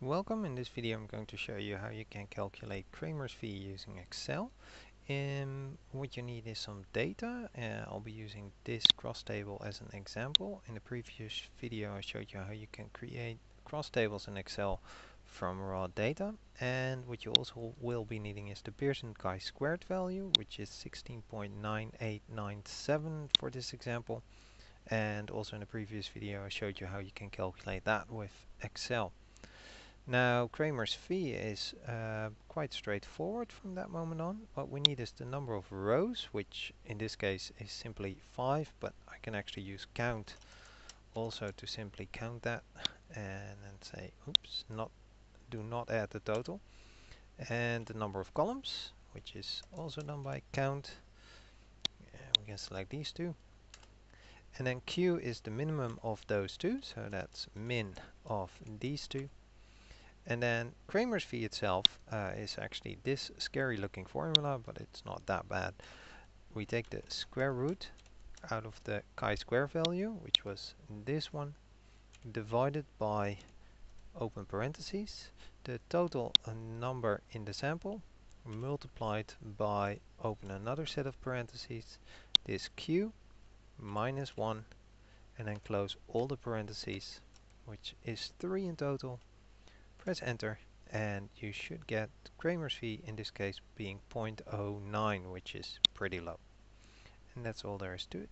Welcome, in this video I'm going to show you how you can calculate Cramer's V using Excel. Um, what you need is some data. Uh, I'll be using this cross table as an example. In the previous video I showed you how you can create cross tables in Excel from raw data and what you also will be needing is the Pearson chi-squared value which is 16.9897 for this example and also in the previous video I showed you how you can calculate that with Excel. Now Cramer's V is uh, quite straightforward from that moment on. What we need is the number of rows, which in this case is simply 5, but I can actually use count also to simply count that and then say, oops, not do not add the total. And the number of columns, which is also done by count. And we can select these two. And then Q is the minimum of those two, so that's min of these two. And then Cramer's V itself uh, is actually this scary looking formula, but it's not that bad. We take the square root out of the chi-square value, which was this one, divided by open parentheses, the total uh, number in the sample, multiplied by open another set of parentheses, this q minus 1, and then close all the parentheses, which is 3 in total, press enter and you should get Cramer's V in this case being 0.09 which is pretty low. And that's all there is to it